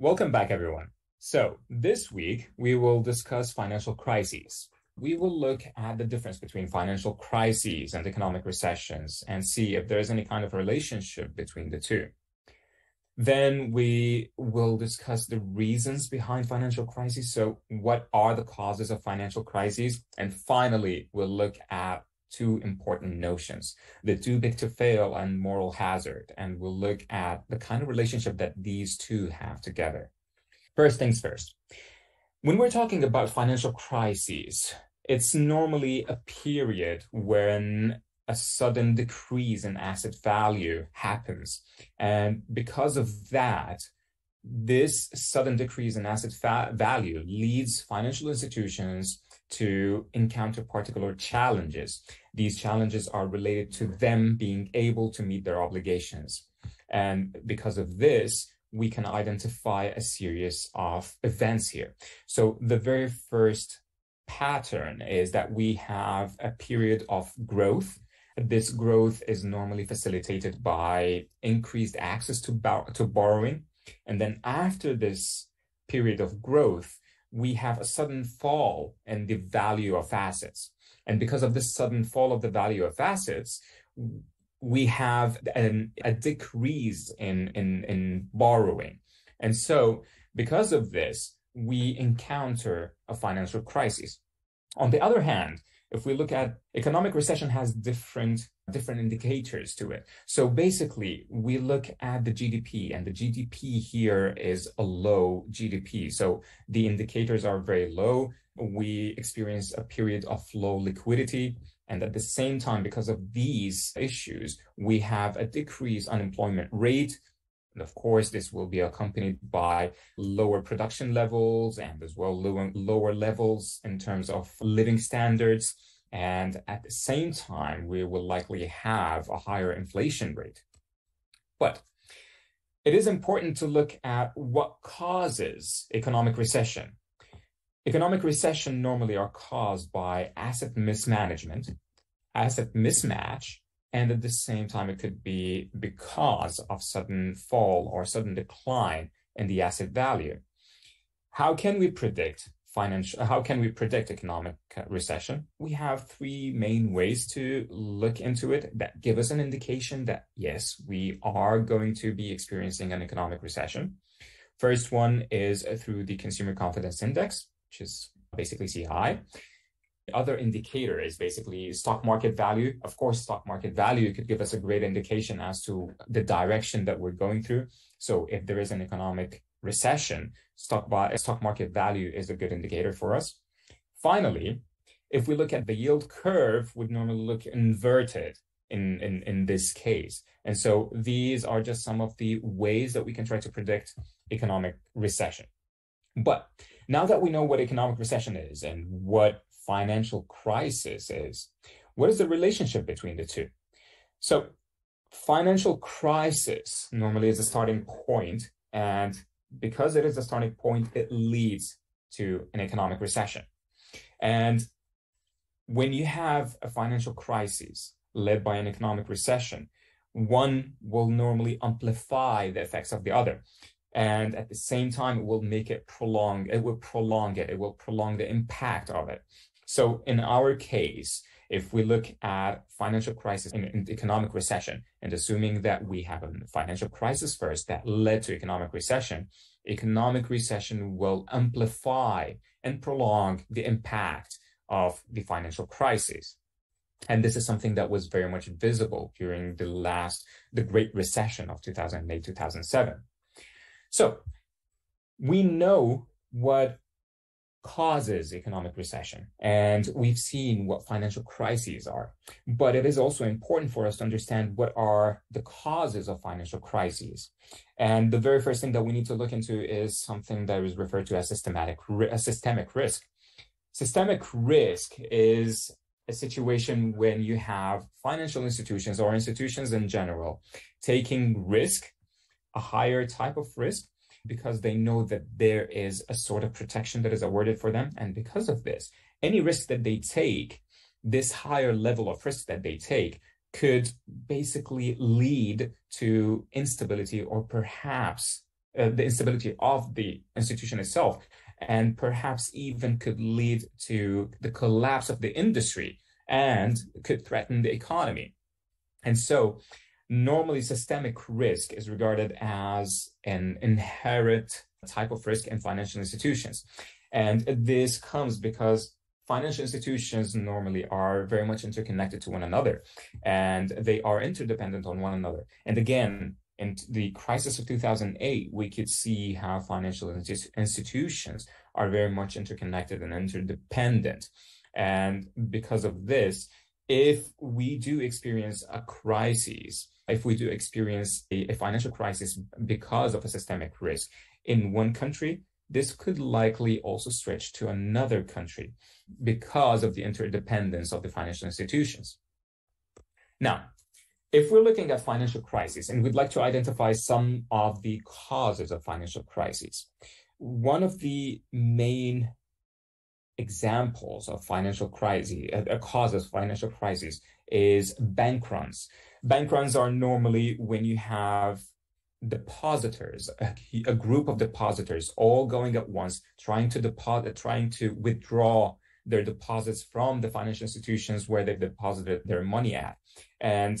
Welcome back, everyone. So, this week we will discuss financial crises. We will look at the difference between financial crises and economic recessions and see if there is any kind of relationship between the two. Then we will discuss the reasons behind financial crises. So, what are the causes of financial crises? And finally, we'll look at two important notions the too big to fail and moral hazard. And we'll look at the kind of relationship that these two have together. First things first. When we're talking about financial crises, it's normally a period when a sudden decrease in asset value happens. And because of that, this sudden decrease in asset fa- value leads financial institutions to encounter particular challenges. These challenges are related to them being able to meet their obligations. And because of this, we can identify a series of events here. So the very first pattern is that we have a period of growth. This growth is normally facilitated by increased access to, to borrowing. And then after this period of growth, we have a sudden fall in the value of assets. And because of this sudden fall of the value of assets, we have an, a decrease in, in, in borrowing. And so, because of this, we encounter a financial crisis. On the other hand, if we look at economic recession has different different indicators to it. So basically, we look at the GDP, and the GDP here is a low GDP. So the indicators are very low. We experience a period of low liquidity. And at the same time, because of these issues, we have a decreased unemployment rate. And of course, this will be accompanied by lower production levels and as well lower, lower levels in terms of living standards. And at the same time, we will likely have a higher inflation rate. But it is important to look at what causes economic recession. Economic recession normally are caused by asset mismanagement, asset mismatch, and at the same time, it could be because of sudden fall or sudden decline in the asset value. How can we predict financial, how can we predict economic uh, recession? We have three main ways to look into it that give us an indication that yes, we are going to be experiencing an economic recession. First one is through the Consumer Confidence Index, which is basically CI. The other indicator is basically stock market value. Of course, stock market value could give us a great indication as to the direction that we're going through. So if there is an economic recession, stock, buy, stock market value is a good indicator for us. Finally, if we look at the yield curve, would normally look inverted in, in, in this case. And so these are just some of the ways that we can try to predict economic recession. But now that we know what economic recession is and what financial crisis is. What is the relationship between the two? So, financial crisis normally is a starting point, and because it is a starting point, it leads to an economic recession. And when you have a financial crisis led by an economic recession, one will normally amplify the effects of the other. And at the same time, it will make it prolong, it will prolong it, it will prolong the impact of it. So in our case, if we look at financial crisis and economic recession, and assuming that we have a financial crisis first that led to economic recession, economic recession will amplify and prolong the impact of the financial crisis. And this is something that was very much visible during the last, the Great Recession of 2008, 2007. So we know what causes economic recession. And we've seen what financial crises are. But it is also important for us to understand what are the causes of financial crises. And the very first thing that we need to look into is something that is referred to as systematic, a systemic risk. Systemic risk is a situation when you have financial institutions or institutions in general taking risk, a higher type of risk, because they know that there is a sort of protection that is awarded for them. And because of this, any risk that they take, this higher level of risk that they take, could basically lead to instability or perhaps uh, the instability of the institution itself, and perhaps even could lead to the collapse of the industry and could threaten the economy. And so, normally, systemic risk is regarded as an inherent type of risk in financial institutions. And this comes because financial institutions normally are very much interconnected to one another and they are interdependent on one another. And again, in the crisis of 2008, we could see how financial institutions are very much interconnected and interdependent. And because of this, if we do experience a crisis, if we do experience a, a financial crisis because of a systemic risk in one country, this could likely also stretch to another country because of the interdependence of the financial institutions. Now, if we're looking at financial crises and we'd like to identify some of the causes of financial crises, one of the main examples of financial crises, a uh, cause of financial crises is bank runs. Bank runs are normally when you have depositors, a, a, group of depositors all going at once, trying to deposit, trying to withdraw their deposits from the financial institutions where they've deposited their money at. And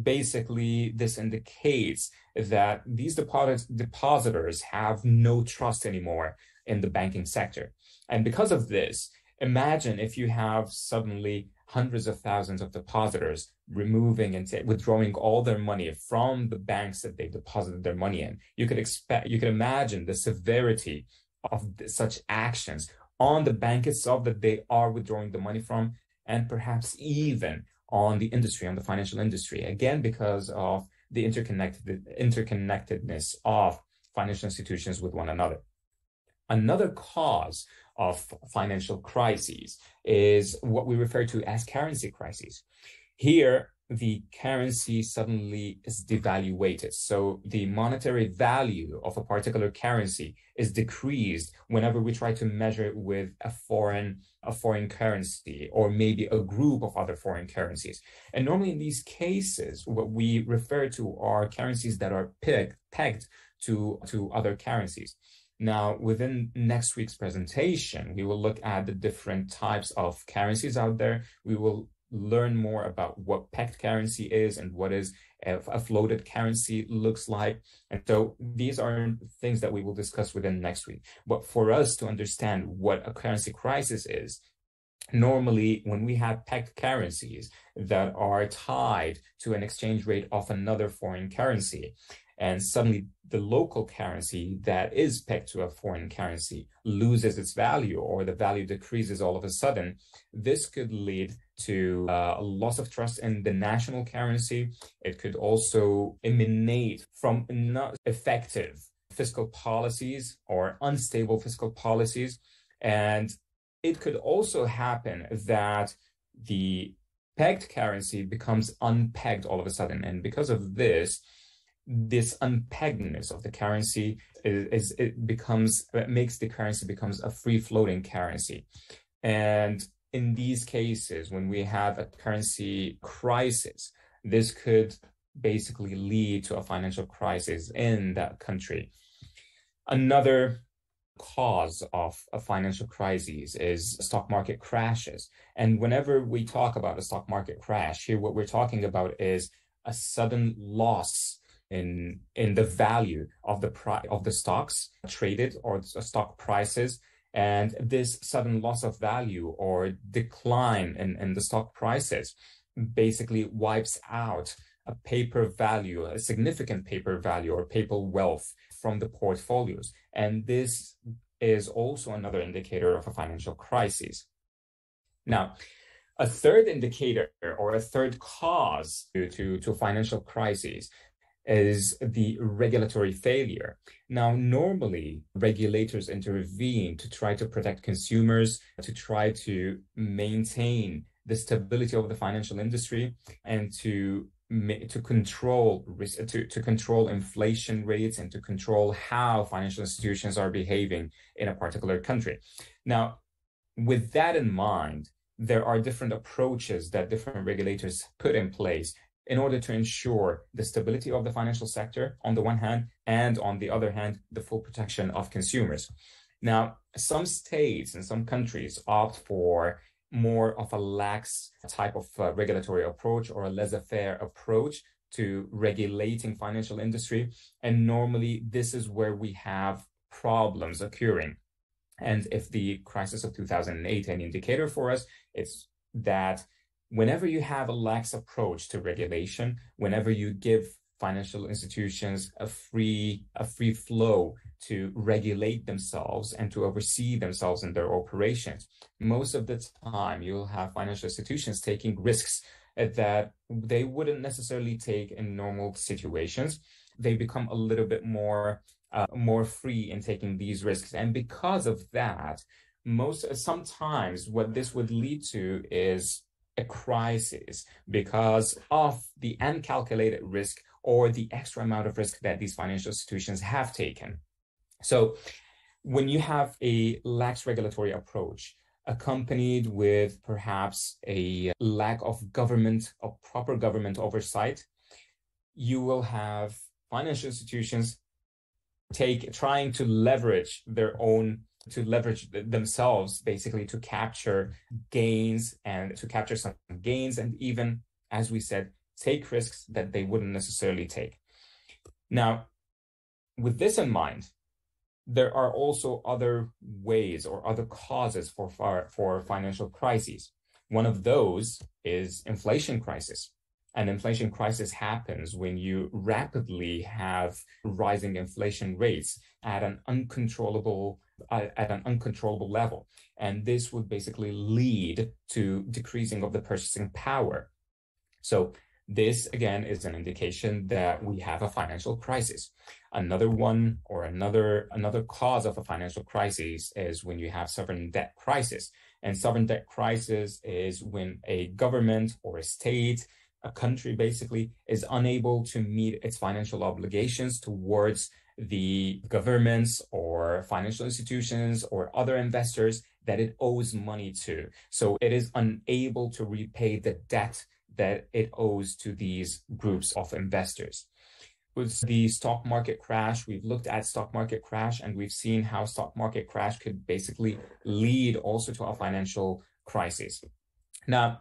basically, this indicates that these deposit, depositors have no trust anymore in the banking sector. And because of this, imagine if you have suddenly hundreds of thousands of depositors removing and withdrawing all their money from the banks that they deposited their money in. You could expect, you could imagine the severity of such actions on the bank itself that they are withdrawing the money from, and perhaps even on the industry, on the financial industry. Again, because of the interconnected interconnectedness of financial institutions with one another. Another cause of financial crises is what we refer to as currency crises. Here, the currency suddenly is devaluated. So the monetary value of a particular currency is decreased whenever we try to measure it with a foreign a foreign currency or maybe a group of other foreign currencies. And normally in these cases, what we refer to are currencies that are pegged, pegged to, to other currencies. Now, within next week's presentation, we will look at the different types of currencies out there. We will learn more about what pegged currency is and what is a floated currency looks like. And so these are things that we will discuss within next week. But for us to understand what a currency crisis is, normally when we have pegged currencies that are tied to an exchange rate of another foreign currency, and suddenly the local currency that is pegged to a foreign currency loses its value or the value decreases all of a sudden, this could lead to uh, a loss of trust in the national currency. It could also emanate from not effective fiscal policies or unstable fiscal policies. And it could also happen that the pegged currency becomes unpegged all of a sudden. And because of this, this unpeggedness of the currency is, is it becomes it makes the currency becomes a free floating currency. And in these cases when we have a currency crisis this could basically lead to a financial crisis in that country. Another cause of a financial crisis is stock market crashes. And whenever we talk about a stock market crash here what we're talking about is a sudden loss in in the value of the price of the stocks traded or stock prices and this sudden loss of value or decline in, in the stock prices basically wipes out a paper value, a significant paper value or paper wealth from the portfolios. And this is also another indicator of a financial crisis. Now, a third indicator or a third cause to, to, to financial crises is the regulatory failure. Now, normally regulators intervene to try to protect consumers, to try to maintain the stability of the financial industry and to to control risk, to, to control inflation rates and to control how financial institutions are behaving in a particular country. Now, with that in mind, there are different approaches that different regulators put in place in order to ensure the stability of the financial sector on the one hand, and on the other hand, the full protection of consumers. Now, some states and some countries opt for more of a lax type of uh, regulatory approach or a laissez-faire approach to regulating financial industry. And normally this is where we have problems occurring. And if the crisis of 2008 an indicator for us, it's that whenever you have a lax approach to regulation, whenever you give financial institutions a free a free flow to regulate themselves and to oversee themselves in their operations most of the time you'll have financial institutions taking risks that they wouldn't necessarily take in normal situations. They become a little bit more uh, more free in taking these risks. And because of that most sometimes what this would lead to is a crisis because of the uncalculated risk or the extra amount of risk that these financial institutions have taken. So when you have a lax regulatory approach accompanied with perhaps a lack of government or proper government oversight, you will have financial institutions take trying to leverage their own to leverage themselves basically to capture gains and to capture some gains and even as we said take risks that they wouldn't necessarily take. Now with this in mind there are also other ways or other causes for for financial crises. One of those is inflation crisis. An inflation crisis happens when you rapidly have rising inflation rates at an uncontrollable at an uncontrollable level. And this would basically lead to decreasing of the purchasing power. So this again is an indication that we have a financial crisis. Another one or another another cause of a financial crisis is when you have sovereign debt crisis. And sovereign debt crisis is when a government or a state, a country basically is unable to meet its financial obligations towards the governments or financial institutions or other investors that it owes money to. So it is unable to repay the debt that it owes to these groups of investors. With the stock market crash, we've looked at stock market crash and we've seen how stock market crash could basically lead also to a financial crisis. Now,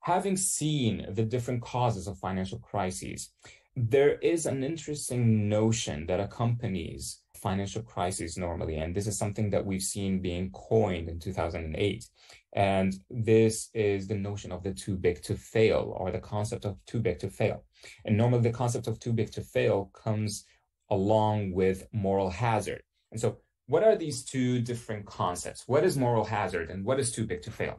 having seen the different causes of financial crises, there is an interesting notion that accompanies financial crises normally, and this is something that we've seen being coined in 2008. And this is the notion of the too big to fail, or the concept of too big to fail. And normally, the concept of too big to fail comes along with moral hazard. And so, what are these two different concepts? What is moral hazard, and what is too big to fail?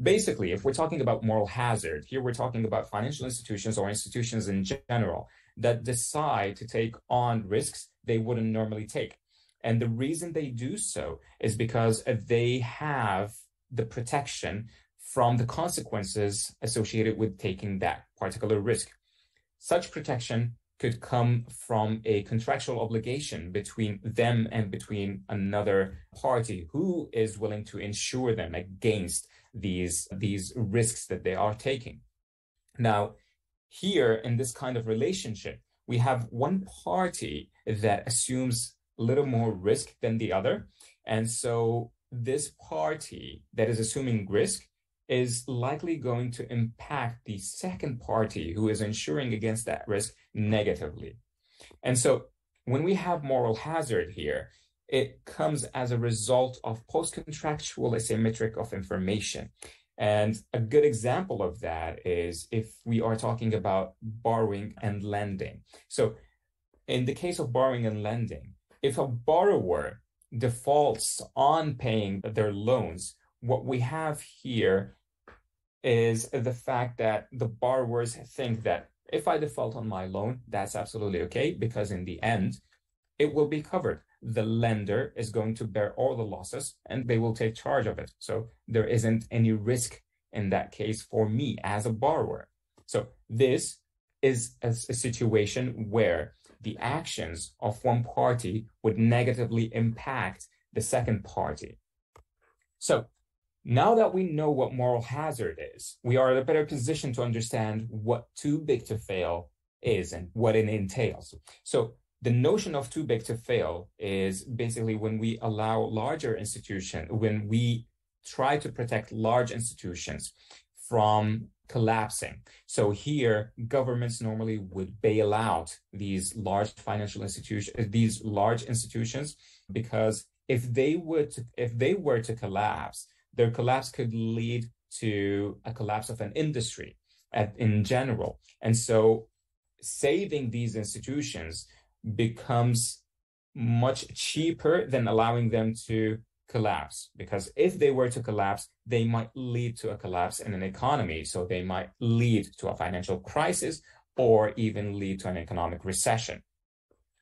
Basically, if we're talking about moral hazard, here we're talking about financial institutions or institutions in general that decide to take on risks they wouldn't normally take. And the reason they do so is because they have the protection from the consequences associated with taking that particular risk. Such protection could come from a contractual obligation between them and between another party who is willing to insure them against these, these risks that they are taking. Now, here in this kind of relationship, we have one party that assumes a little more risk than the other. And so this party that is assuming risk is likely going to impact the second party who is insuring against that risk negatively. And so when we have moral hazard here, it comes as a result of post-contractual asymmetric of information. And a good example of that is if we are talking about borrowing and lending. So in the case of borrowing and lending, if a borrower defaults on paying their loans, what we have here is the fact that the borrowers think that if I default on my loan, that's absolutely okay because in the end, it will be covered the lender is going to bear all the losses and they will take charge of it. So there isn't any risk in that case for me as a borrower. So this is a, a situation where the actions of one party would negatively impact the second party. So Now that we know what moral hazard is, we are in a better position to understand what too big to fail is and what it entails. So the notion of too big to fail is basically when we allow larger institutions, when we try to protect large institutions from collapsing. So here, governments normally would bail out these large financial institutions, these large institutions, because if they would, if they were to collapse, their collapse could lead to a collapse of an industry at, in general. And so saving these institutions becomes much cheaper than allowing them to collapse. Because if they were to collapse they might lead to a collapse in an economy. So they might lead to a financial crisis or even lead to an economic recession.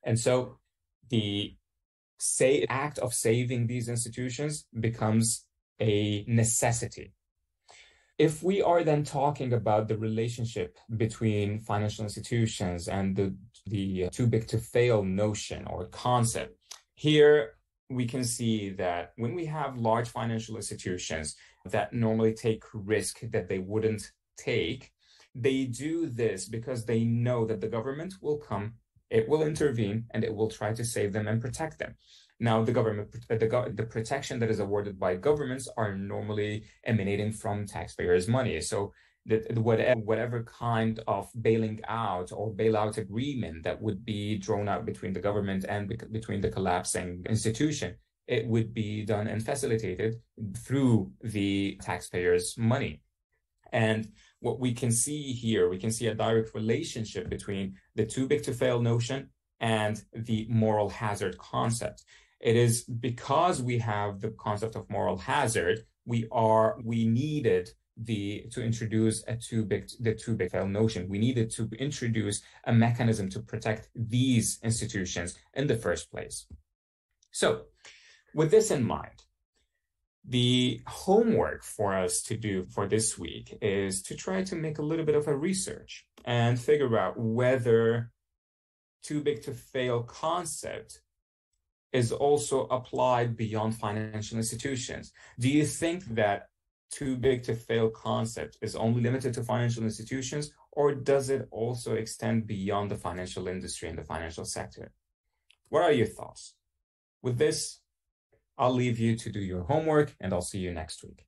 And so the say act of saving these institutions becomes a necessity if we are then talking about the relationship between financial institutions and the the too big to fail notion or concept here we can see that when we have large financial institutions that normally take risk that they wouldn't take, they do this because they know that the government will come, it will intervene, and it will try to save them and protect them. Now, the government, uh, the, the protection that is awarded by governments are normally emanating from taxpayers' money. So that whatever, whatever kind of bailing out or bailout agreement that would be drawn out between the government and between the collapsing institution, it would be done and facilitated through the taxpayers' money. And what we can see here, we can see a direct relationship between the too big to fail notion and the moral hazard concept. It is because we have the concept of moral hazard, we are we needed the to introduce a too big the too big fail notion. We needed to introduce a mechanism to protect these institutions in the first place. So, with this in mind, the homework for us to do for this week is to try to make a little bit of a research and figure out whether too big to fail concept is also applied beyond financial institutions. Do you think that too big to fail concept is only limited to financial institutions, or does it also extend beyond the financial industry and the financial sector? What are your thoughts? With this, I'll leave you to do your homework and I'll see you next week.